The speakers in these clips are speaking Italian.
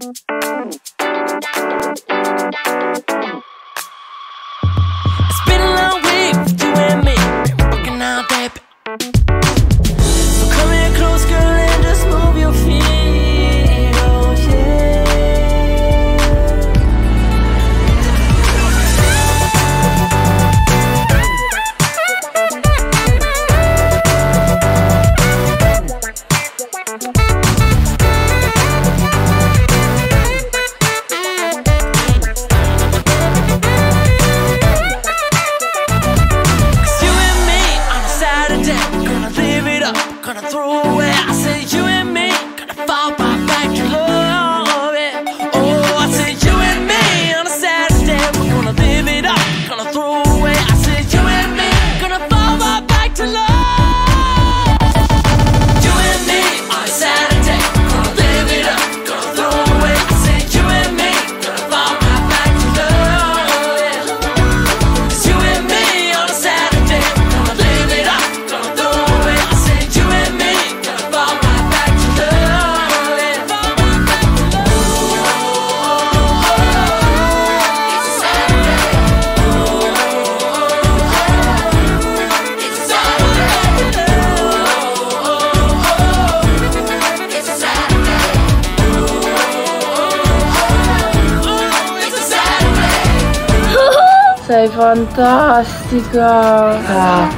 Thank you. through. Sei fantastica. Ah.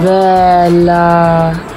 Bella.